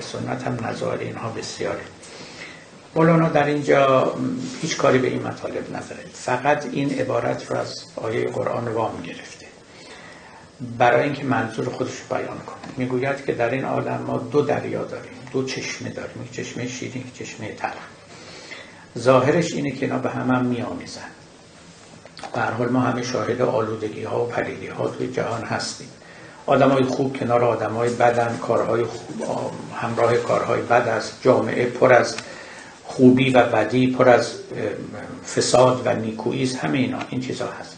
سنت هم نظار اینها بسیاره. مولانا در اینجا هیچ کاری به این مطالب نداره فقط این عبارت رو از آیه قرآن وام گرفته. برای اینکه منظور خودش بیان کنه. می‌گوید که در این عالم ما دو دریا داریم. دو چشمه داریم. یک چشمه شیرین یک چشمه تلخ ظاهرش اینه که اینا به هم هم میآمیزن. به حال ما همه شاهد آلودگی ها و پریدی ها توی جهان هستیم. های خوب کنار های بدن کارهای خوب همراه کارهای بد است جامعه پر از خوبی و بدی پر از فساد و نیکویی است همه اینا این چیزها هست.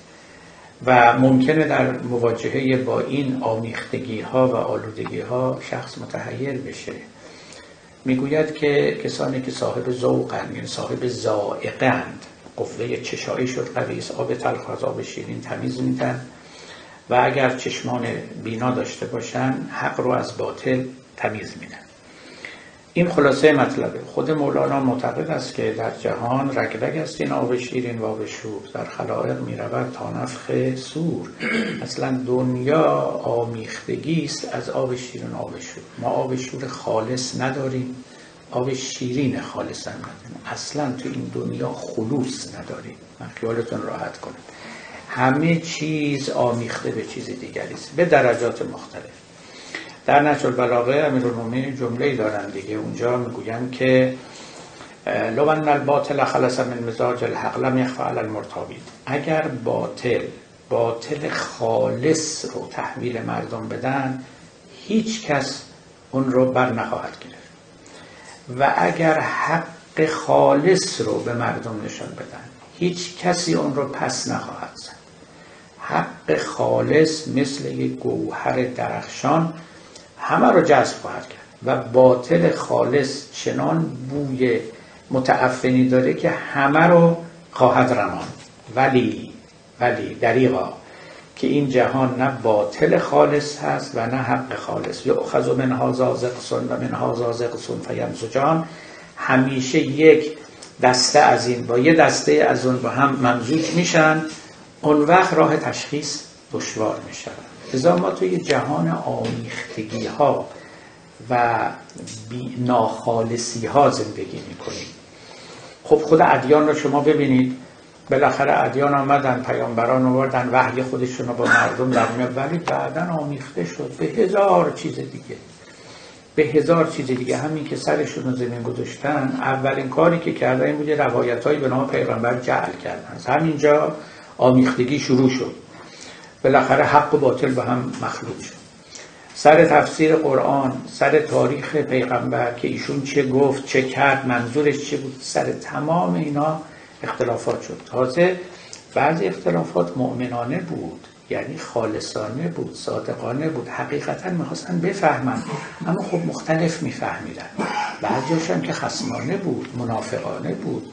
و ممکنه در مواجهه با این آمیختگی ها و آلودگی ها شخص متحیر بشه. می‌گوید که کسانی که صاحب ذوقند یعنی صاحب ذائقند قوه چشایی شد قوی آب تلخ از آب شیرین تمیز میدن و اگر چشمان بینا داشته باشن حق رو از باطل تمیز میدن. این خلاصه مطلبه. خود مولانا معتقد است که در جهان رگرگ است این آب شیرین و آب شور در خلائق می رود تا نفخ سور. اصلا دنیا آمیختگی است از آب شیرین آب شور ما آب شور خالص نداریم. آب شیرین خالص هم نداریم. اصلا تو این دنیا خلوص نداریم. من خیالتون راحت کنم. همه چیز آمیخته به چیز دیگری است به درجات مختلف. در نچل بلاغه امیرالمومنین جمله دارن دیگه. اونجا می‌گویم که لو ان الباطل خلص من مزاج الحق لم یخفى علی اگر باطل باطل خالص رو تحویل مردم بدن هیچ کس اون رو بر نخواهد گرفت. و اگر حق خالص رو به مردم نشان بدن هیچ کسی اون رو پس نخواهد زد. حق خالص مثل یک گوهر درخشان همه رو جذب خواهد کرد. و باطل خالص چنان بوی متعفنی داره که همه رو خواهد رمان. ولی ولی دریغا که این جهان نه باطل خالص هست و نه حق خالص. یا اخذ من هازا زقسون و من هازا زقسون فیمزجان. همیشه یک دسته از این با یه دسته از اون با هم ممزوج میشن. اون وقت راه تشخیص دشوار می شود ازا ما توی جهان آمیختگی ها و ناخالصی ها زندگی می کنیم خب خود ادیان رو شما ببینید. بالاخره ادیان آمدن پیامبران آوردن وحی خودشون رو با مردم در ولی بعدا آمیخته شد. به هزار چیز دیگه. به هزار چیز دیگه. همین که سرشون رو زمین گذاشتن اولین کاری که کردن این بوده روایت به نام پیغمبر جعل کردن. همینجا آمیختگی شروع شد. بالاخره حق و باطل به هم مخلوط شد. سر تفسیر قرآن سر تاریخ پیغمبر که ایشون چه گفت چه کرد منظورش چه بود سر تمام اینا اختلافات شد. تازه بعضی اختلافات مؤمنانه بود یعنی خالصانه بود صادقانه بود حقیقتا می‌خواستن بفهمن اما خب مختلف میفهمیدن. بعضیش هم که خسمانه بود منافقانه بود.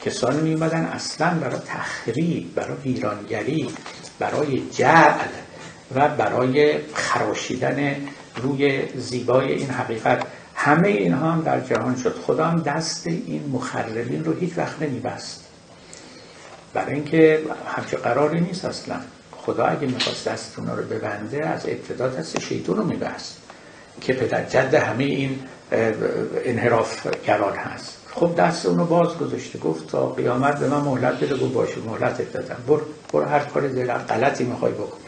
کسانی می اصلا برای تخریب برای ویرانگری برای جعل و برای خراشیدن روی زیبای این حقیقت. همه اینها هم در جهان شد. خدا هم دست این مخربین رو هیچ وقت نمیبست. برای اینکه همچه قراری نیست اصلا. خدا اگه می‌خواست دست اونا رو ببنده از ابتدا دست شیطون رو میبست که پدر جد همه این انحراف گران هست. خب دست اونو باز گذاشته گفت تا قیامت به من مهلت بده گفت باشه مهلت دادم. برو برو هر کار دل غلطی می‌خوای بکن.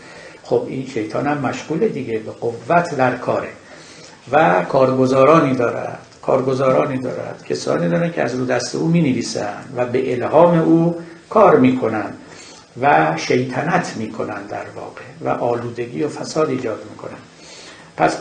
خب این شیطان هم مشغول دیگه به قوت در کاره. و کارگزارانی دارد کارگزارانی دارد. کسانی دارن که از رو دست او می نویسن و به الهام او کار می‌کنن و شیطنت می‌کنن در واقع و آلودگی و فساد ایجاد می‌کنن. پس